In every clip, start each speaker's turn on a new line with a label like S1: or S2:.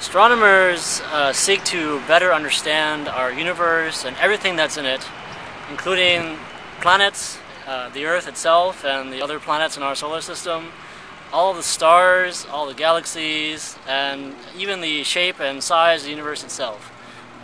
S1: Astronomers uh, seek to better understand our universe and everything that's in it, including planets, uh, the Earth itself, and the other planets in our solar system, all the stars, all the galaxies, and even the shape and size of the universe itself.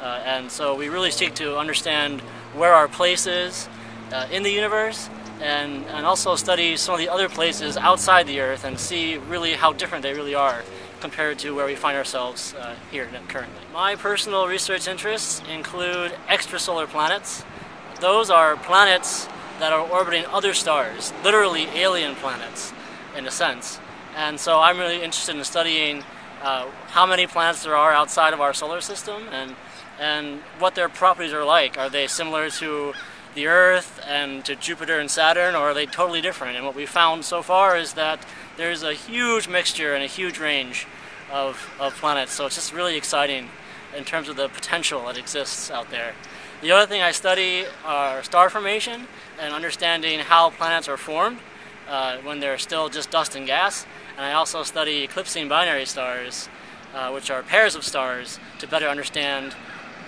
S1: Uh, and so we really seek to understand where our place is uh, in the universe and, and also study some of the other places outside the Earth and see really how different they really are compared to where we find ourselves uh, here currently. My personal research interests include extrasolar planets. Those are planets that are orbiting other stars, literally alien planets in a sense. And so I'm really interested in studying uh, how many planets there are outside of our solar system and, and what their properties are like. Are they similar to the Earth and to Jupiter and Saturn, or are they totally different? And what we found so far is that there's a huge mixture and a huge range of, of planets. So it's just really exciting in terms of the potential that exists out there. The other thing I study are star formation and understanding how planets are formed uh, when they're still just dust and gas. And I also study eclipsing binary stars, uh, which are pairs of stars, to better understand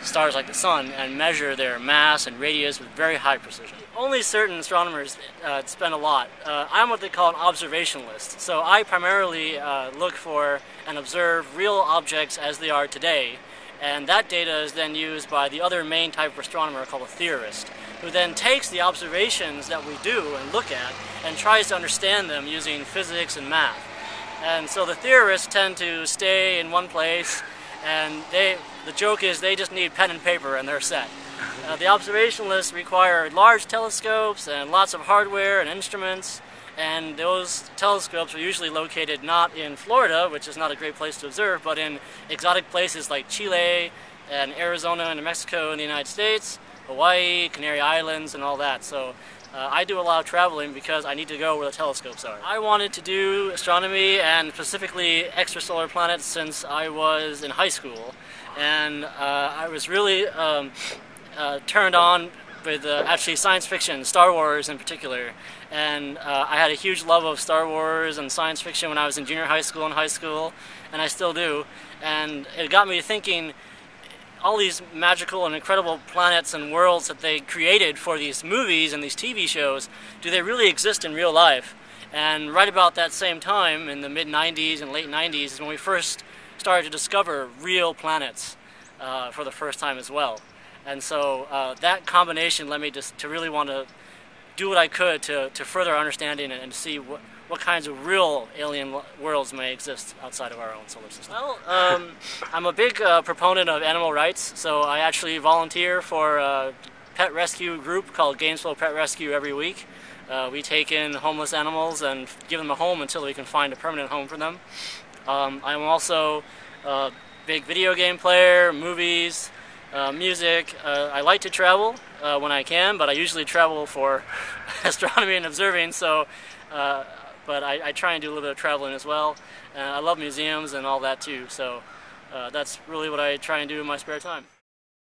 S1: stars like the sun and measure their mass and radius with very high precision. Only certain astronomers uh, spend a lot. Uh, I'm what they call an observationalist. So I primarily uh, look for and observe real objects as they are today. And that data is then used by the other main type of astronomer called a theorist, who then takes the observations that we do and look at and tries to understand them using physics and math. And so the theorists tend to stay in one place and they, the joke is they just need pen and paper and they're set. Uh, the observationalists require large telescopes and lots of hardware and instruments, and those telescopes are usually located not in Florida, which is not a great place to observe, but in exotic places like Chile and Arizona and New Mexico and the United States, Hawaii, Canary Islands, and all that. So uh, I do a lot of traveling because I need to go where the telescopes are. I wanted to do astronomy and specifically extrasolar planets since I was in high school. And uh, I was really um, uh, turned on with uh, actually science fiction, Star Wars in particular. And uh, I had a huge love of Star Wars and science fiction when I was in junior high school and high school, and I still do. And it got me thinking all these magical and incredible planets and worlds that they created for these movies and these TV shows, do they really exist in real life? And right about that same time, in the mid 90s and late 90s, is when we first started to discover real planets uh, for the first time as well. And so uh, that combination led me to, to really want to do what I could to, to further understanding and, and see what, what kinds of real alien worlds may exist outside of our own solar system? Well, um, I'm a big uh, proponent of animal rights, so I actually volunteer for a pet rescue group called Gainesville Pet Rescue every week. Uh, we take in homeless animals and give them a home until we can find a permanent home for them. Um, I'm also a big video game player, movies, uh, music. Uh, I like to travel uh, when I can, but I usually travel for astronomy and observing, so uh, but I, I, try and do a little bit of traveling as well. And I love museums and all that too, so uh, Uh, that's really what I try and do in my spare time.